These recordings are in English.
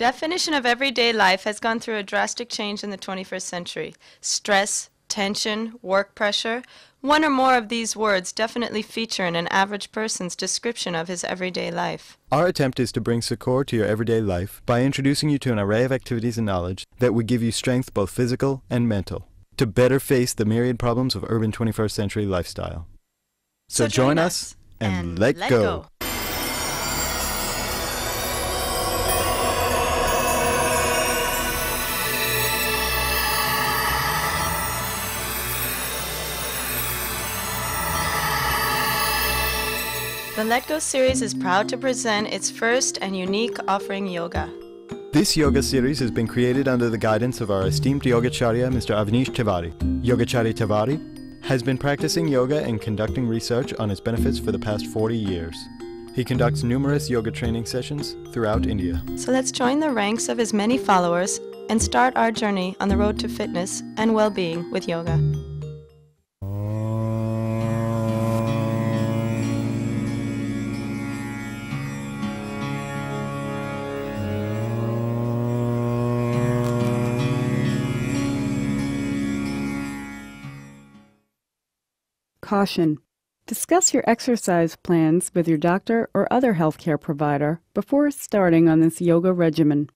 Definition of everyday life has gone through a drastic change in the 21st century. Stress, tension, work pressure, one or more of these words definitely feature in an average person's description of his everyday life. Our attempt is to bring succor to your everyday life by introducing you to an array of activities and knowledge that would give you strength both physical and mental to better face the myriad problems of urban 21st century lifestyle. So, join, us and, let, go. The Let Go series is proud to present its first and unique offering yoga. This yoga series has been created under the guidance of our esteemed Yogacharya, Mr. Avneesh Tiwari. Yogacharya Tiwari has been practicing yoga and conducting research on its benefits for the past 40 years. He conducts numerous yoga training sessions throughout India. So let's join the ranks of his many followers and start our journey on the road to fitness and well being with yoga. Caution. Discuss your exercise plans with your doctor or other healthcare provider before starting on this yoga regimen.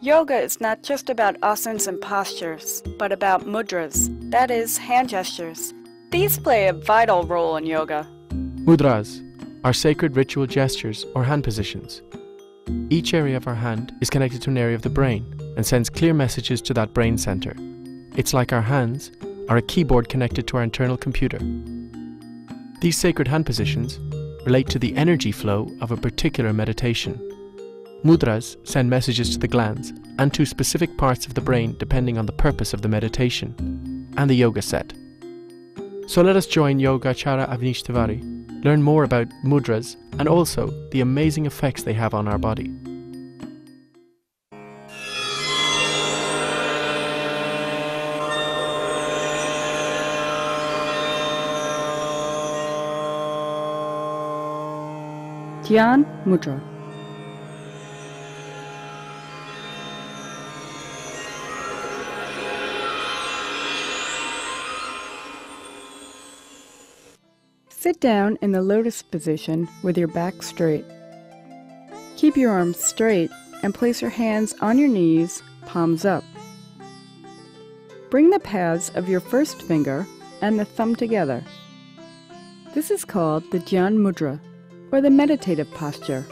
Yoga is not just about asanas and postures, but about mudras, that is, hand gestures. These play a vital role in yoga. Mudras are sacred ritual gestures or hand positions. Each area of our hand is connected to an area of the brain and sends clear messages to that brain center. It's like our hands are a keyboard connected to our internal computer. These sacred hand positions relate to the energy flow of a particular meditation. Mudras send messages to the glands and to specific parts of the brain depending on the purpose of the meditation and the yoga set. So let us join Yogacharya Avneesh Tiwari, learn more about mudras and also the amazing effects they have on our body. Dhyan Mudra. Sit down in the lotus position with your back straight. Keep your arms straight and place your hands on your knees, palms up. Bring the pads of your first finger and the thumb together. This is called the Dhyan Mudra, or the meditative posture.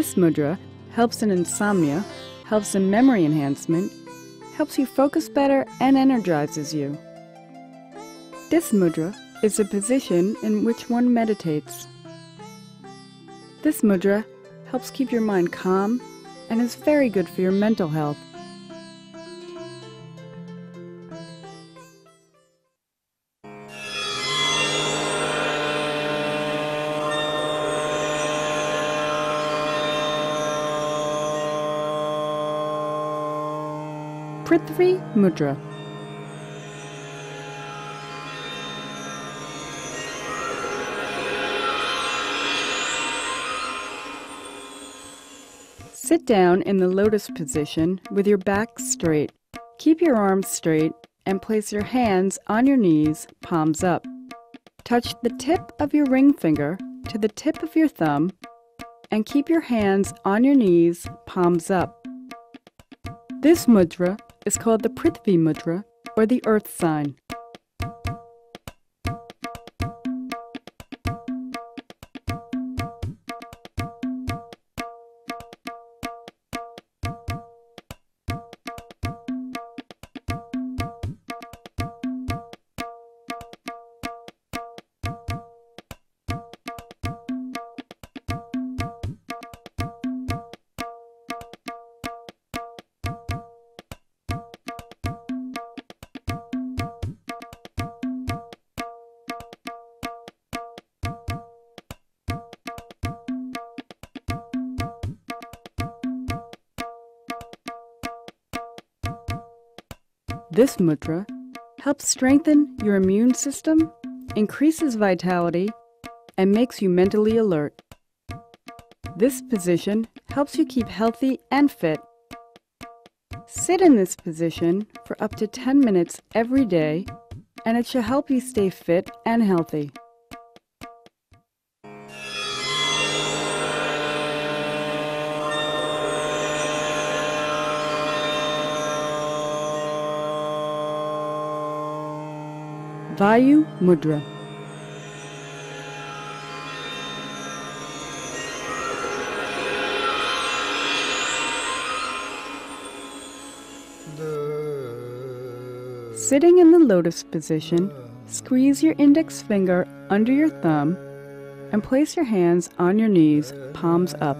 This mudra helps in insomnia, helps in memory enhancement, helps you focus better, and energizes you. This mudra is a position in which one meditates. This mudra helps keep your mind calm and is very good for your mental health. Prithvi Mudra. Sit down in the lotus position with your back straight. Keep your arms straight and place your hands on your knees, palms up. Touch the tip of your ring finger to the tip of your thumb and keep your hands on your knees, palms up. This mudra is called the Prithvi Mudra or the earth sign. This mudra helps strengthen your immune system, increases vitality, and makes you mentally alert. This position helps you keep healthy and fit. Sit in this position for up to 10 minutes every day, and it should help you stay fit and healthy. Vayu Mudra. Sitting in the lotus position, squeeze your index finger under your thumb and place your hands on your knees, palms up.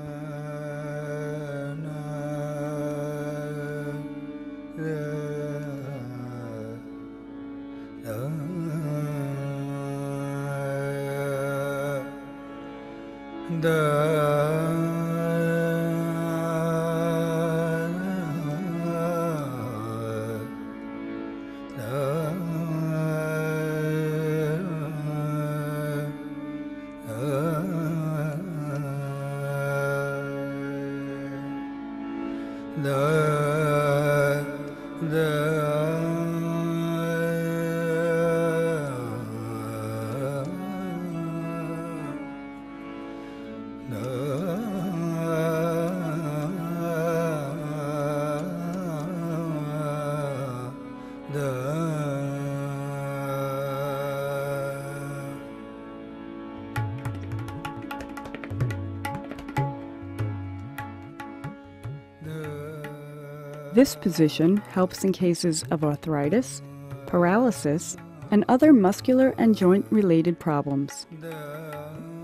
This position helps in cases of arthritis, paralysis, and other muscular and joint related problems.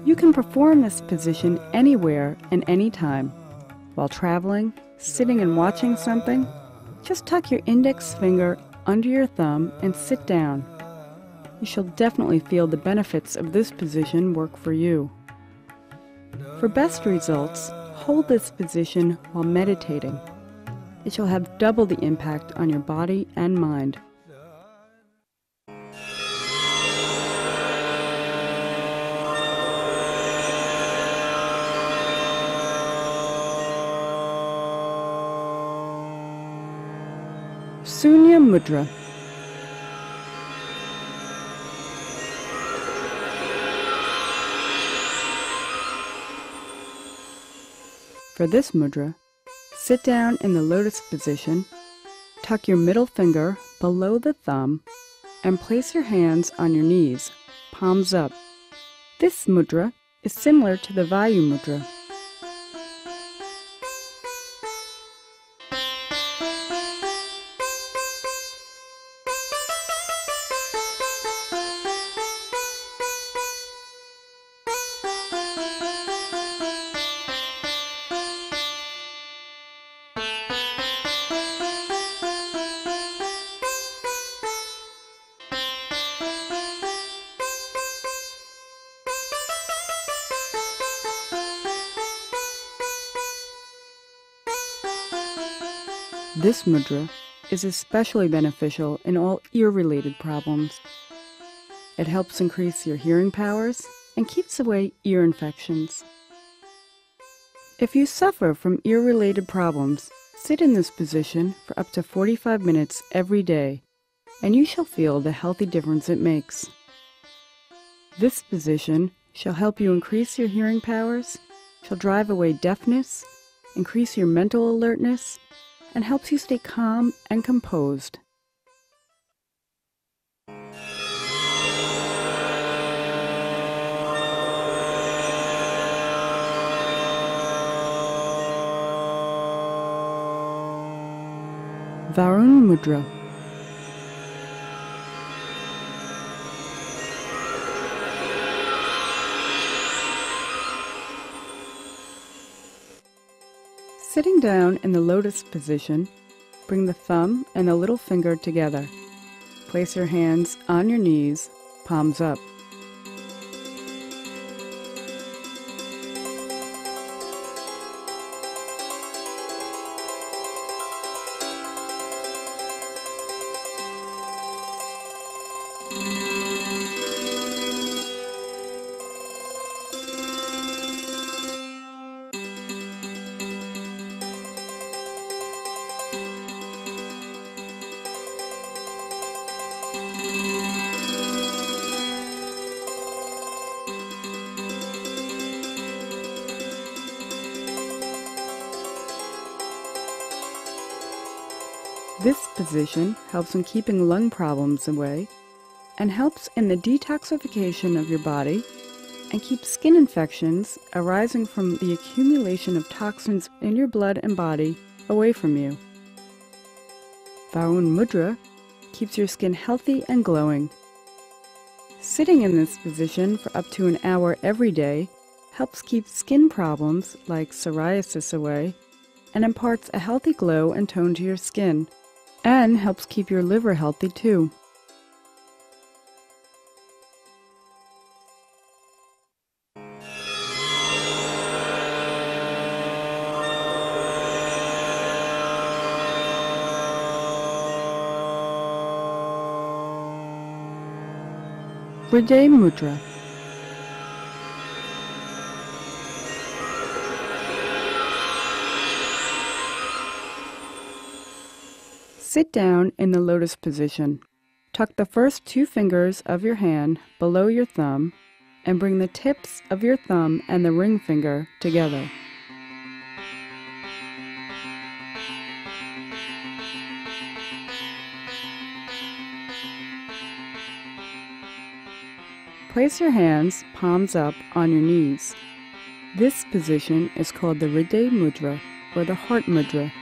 You can perform this position anywhere and anytime. While traveling, sitting and watching something, just tuck your index finger under your thumb and sit down. You shall definitely feel the benefits of this position work for you. For best results, hold this position while meditating it shall have double the impact on your body and mind. Sunya Mudra For this mudra, Sit down in the lotus position, tuck your middle finger below the thumb, and place your hands on your knees, palms up. This mudra is similar to the Vayu mudra. This mudra is especially beneficial in all ear-related problems. It helps increase your hearing powers and keeps away ear infections. If you suffer from ear-related problems, sit in this position for up to 45 minutes every day, and you shall feel the healthy difference it makes. This position shall help you increase your hearing powers, shall drive away deafness, increase your mental alertness, and helps you stay calm and composed. Varun Mudra Sitting down in the lotus position, bring the thumb and the little finger together. Place your hands on your knees, palms up. Position helps in keeping lung problems away and helps in the detoxification of your body and keeps skin infections arising from the accumulation of toxins in your blood and body away from you. Varun Mudra keeps your skin healthy and glowing. Sitting in this position for up to an hour every day helps keep skin problems like psoriasis away and imparts a healthy glow and tone to your skin, and helps keep your liver healthy too. Hriday Mudra down in the lotus position. Tuck the first two fingers of your hand below your thumb and bring the tips of your thumb and the ring finger together. Place your hands palms up on your knees. This position is called the Hriday Mudra or the Heart Mudra.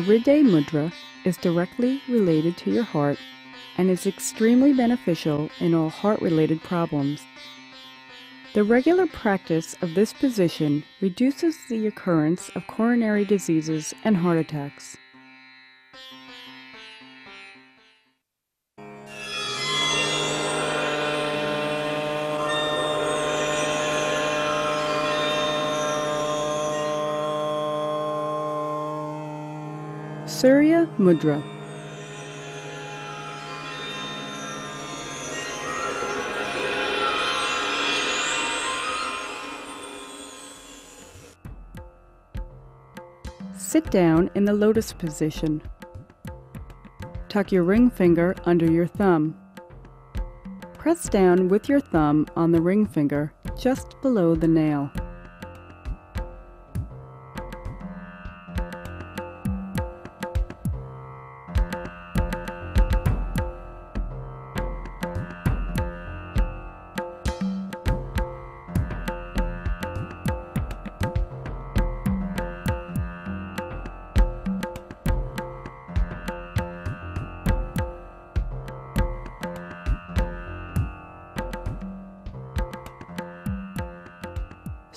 The Hriday Mudra is directly related to your heart and is extremely beneficial in all heart-related problems. The regular practice of this position reduces the occurrence of coronary diseases and heart attacks. Surya Mudra Sit down in the lotus position. Tuck your ring finger under your thumb. Press down with your thumb on the ring finger just below the nail.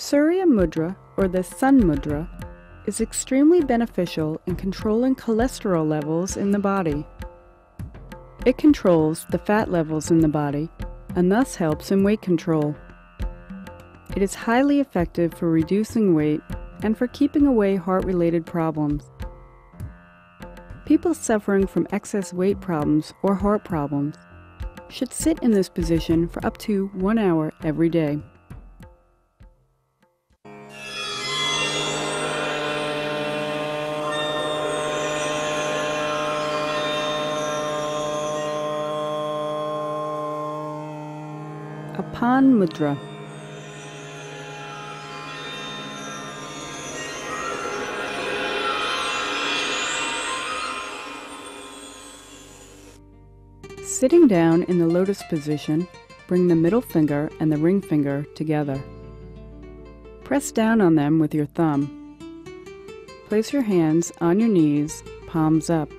Surya Mudra, or the Sun Mudra, is extremely beneficial in controlling cholesterol levels in the body. It controls the fat levels in the body and thus helps in weight control. It is highly effective for reducing weight and for keeping away heart-related problems. People suffering from excess weight problems or heart problems should sit in this position for up to one hour every day. Mudra. Sitting down in the lotus position, bring the middle finger and the ring finger together. Press down on them with your thumb. Place your hands on your knees, palms up.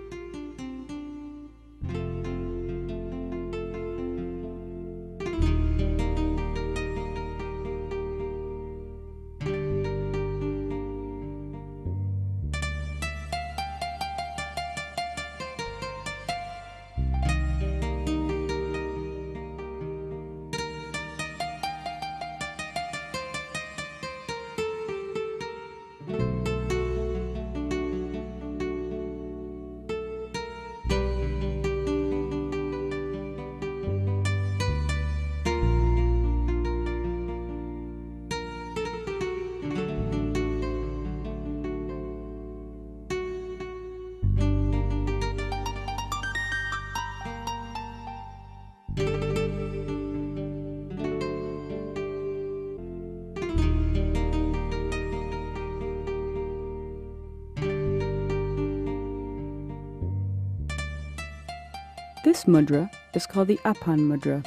This mudra is called the Apan mudra.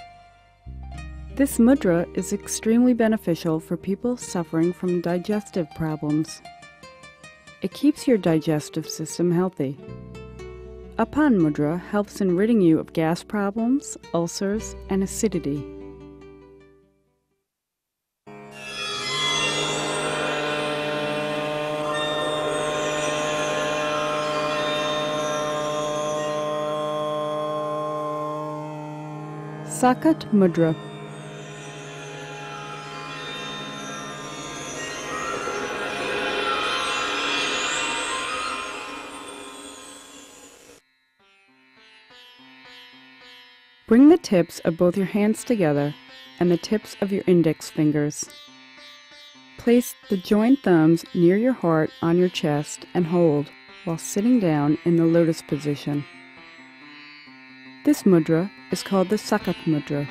This mudra is extremely beneficial for people suffering from digestive problems. It keeps your digestive system healthy. Apan mudra helps in ridding you of gas problems, ulcers, and acidity. Sakat Mudra Bring the tips of both your hands together and the tips of your index fingers. Place the joined thumbs near your heart on your chest and hold while sitting down in the lotus position. This mudra is called the Sakat mudra.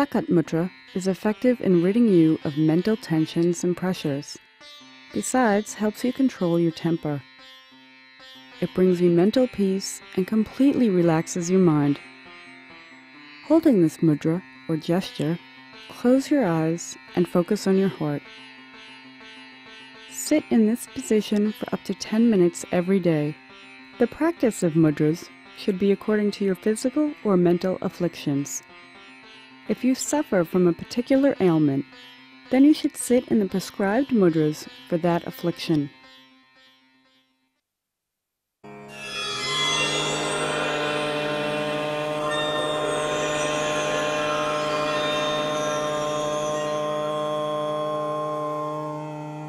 Sakat Mudra is effective in ridding you of mental tensions and pressures. Besides, helps you control your temper. It brings you mental peace and completely relaxes your mind. Holding this mudra or gesture, close your eyes and focus on your heart. Sit in this position for up to 10 minutes every day. The practice of mudras should be according to your physical or mental afflictions. If you suffer from a particular ailment, then you should sit in the prescribed mudras for that affliction.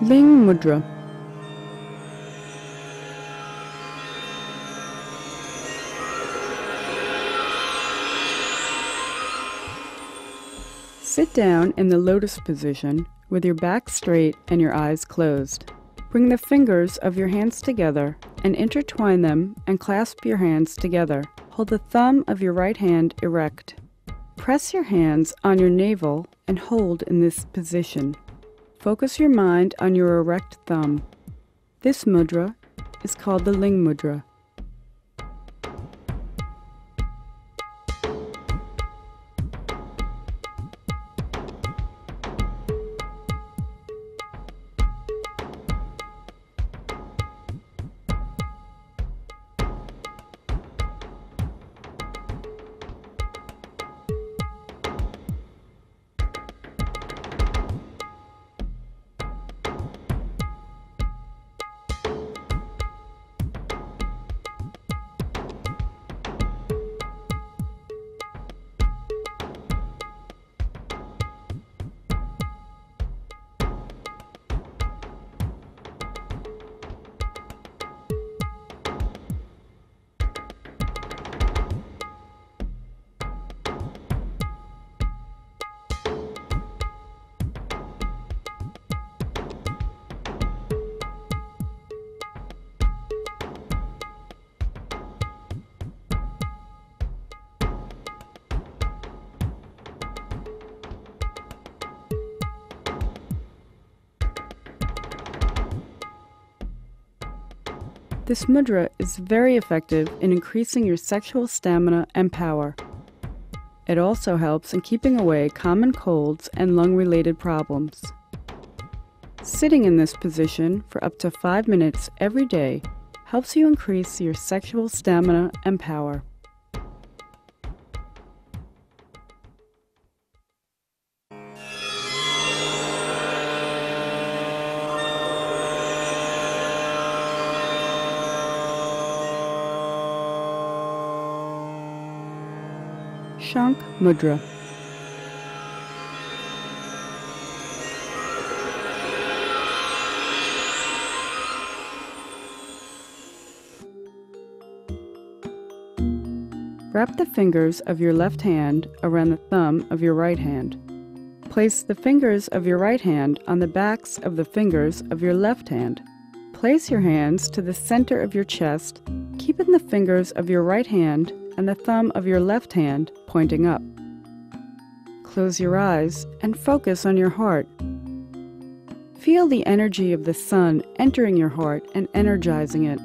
Ling Mudra Sit down in the lotus position with your back straight and your eyes closed. Bring the fingers of your hands together and intertwine them and clasp your hands together. Hold the thumb of your right hand erect. Press your hands on your navel and hold in this position. Focus your mind on your erect thumb. This mudra is called the Ling Mudra. This mudra is very effective in increasing your sexual stamina and power. It also helps in keeping away common colds and lung related problems. Sitting in this position for up to five minutes every day helps you increase your sexual stamina and power. Mudra. Wrap the fingers of your left hand around the thumb of your right hand. Place the fingers of your right hand on the backs of the fingers of your left hand. Place your hands to the center of your chest, keeping the fingers of your right hand and the thumb of your left hand pointing up. Close your eyes and focus on your heart. Feel the energy of the sun entering your heart and energizing it.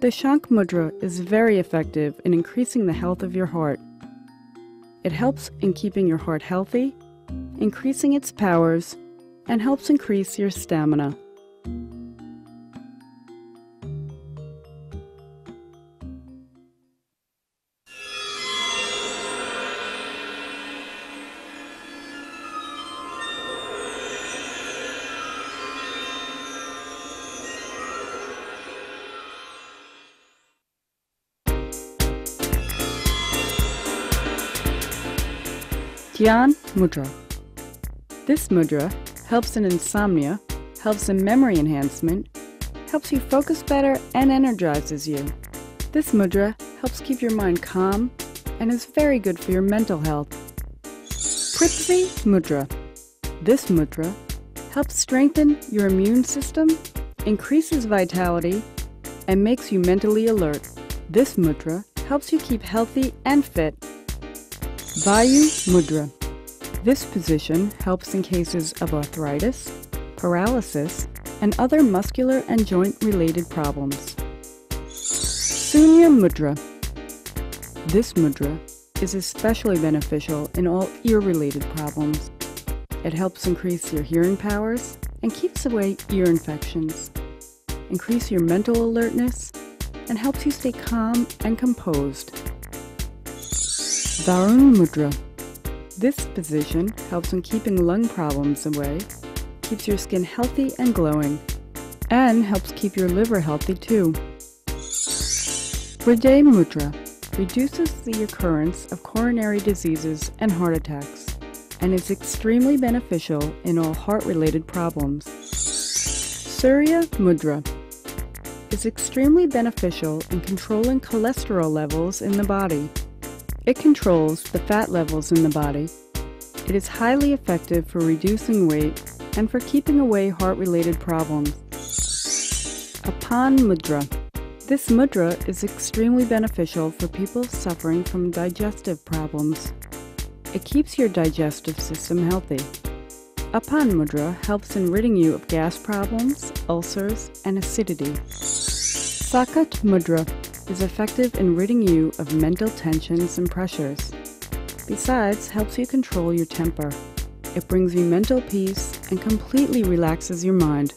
The Shank Mudra is very effective in increasing the health of your heart. It helps in keeping your heart healthy, increasing its powers, and helps increase your stamina. Dhyan Mudra. This mudra helps in insomnia, helps in memory enhancement, helps you focus better, and energizes you. This mudra helps keep your mind calm and is very good for your mental health. Prithvi Mudra. This mudra helps strengthen your immune system, increases vitality, and makes you mentally alert. This mudra helps you keep healthy and fit Vayu Mudra. This position helps in cases of arthritis, paralysis, and other muscular and joint related problems. Sunya Mudra. This mudra is especially beneficial in all ear related problems. It helps increase your hearing powers and keeps away ear infections, increase your mental alertness, and helps you stay calm and composed. Varun Mudra. This position helps in keeping lung problems away, keeps your skin healthy and glowing, and helps keep your liver healthy too. Hriday Mudra reduces the occurrence of coronary diseases and heart attacks, and is extremely beneficial in all heart-related problems. Surya Mudra is extremely beneficial in controlling cholesterol levels in the body it controls the fat levels in the body. It is highly effective for reducing weight and for keeping away heart-related problems. Apan Mudra. This mudra is extremely beneficial for people suffering from digestive problems. It keeps your digestive system healthy. Apan Mudra helps in ridding you of gas problems, ulcers, and acidity. Sakat Mudra is effective in ridding you of mental tensions and pressures. Besides, helps you control your temper. It brings you mental peace and completely relaxes your mind.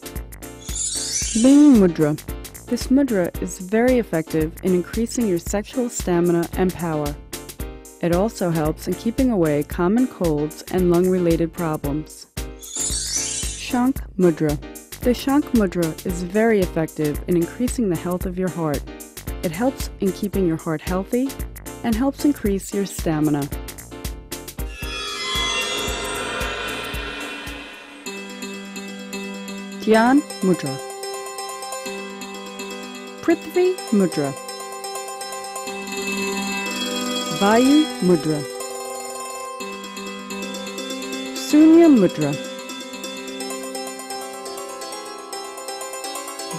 Ling Mudra. This mudra is very effective in increasing your sexual stamina and power. It also helps in keeping away common colds and lung-related problems. Shank Mudra. The Shank Mudra is very effective in increasing the health of your heart. It helps in keeping your heart healthy and helps increase your stamina. Dhyan Mudra. Prithvi Mudra. Vayu Mudra. Sunya Mudra.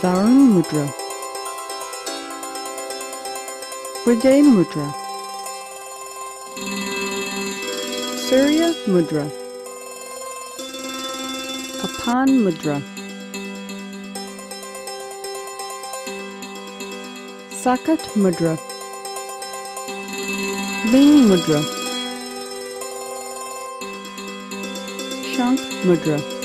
Varun Mudra Hriday Mudra. Surya Mudra. Apan Mudra. Sakat Mudra. Ling Mudra. Shank Mudra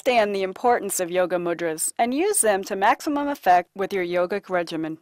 Understand the importance of yoga mudras and use them to maximum effect with your yogic regimen.